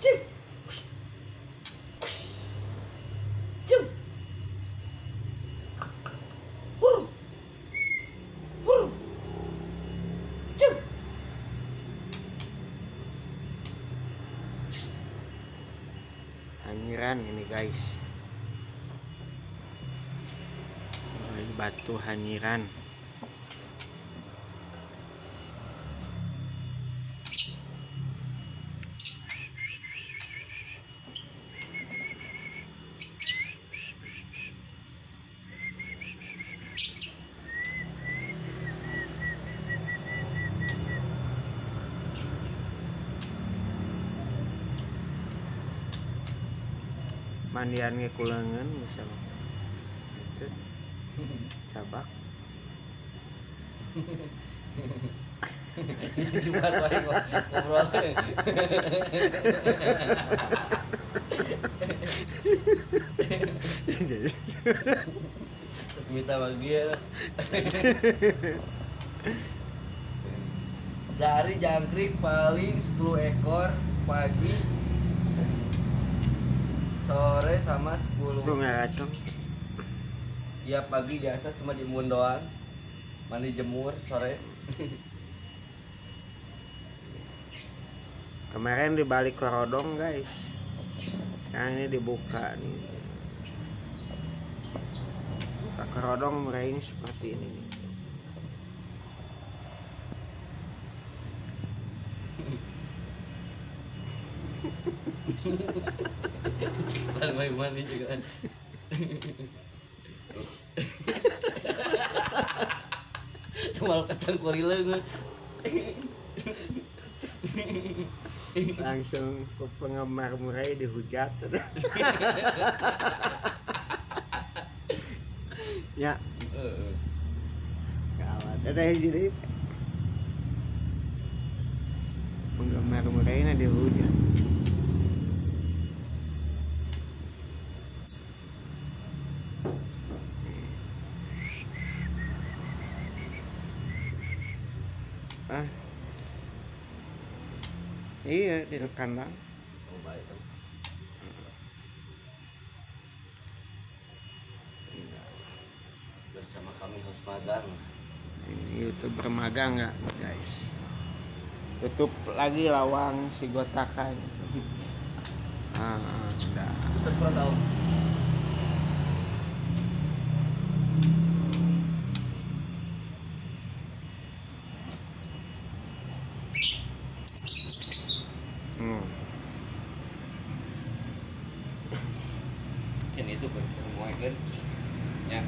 Wuh. Ciu. hanyiran ini guys. Batu hanyiran mandian ngekulengan misalnya Gitu. cabak. Sehari jangkrik paling 10 ekor pagi sore sama 10 itu nggak racun Iya pagi biasa cuma di embun doang. Mandi jemur sore. Kemarin di balik korodong guys. Sekarang ini dibuka nih. Buka korodong mulai ini seperti ini nih. Kan main mandi juga kan cuma kacang kurileng langsung ke penggemar murai dihujat ya Heeh. Gawat, ada jadi penggemar murainya dihujat. Ah. Iya, di kandang. oh baik tuh bersama kami host magang Ini youtuber magang nggak, guys? Tutup lagi lawang si gotakan. Ah, udah. tutup Hmm. kan itu kan ya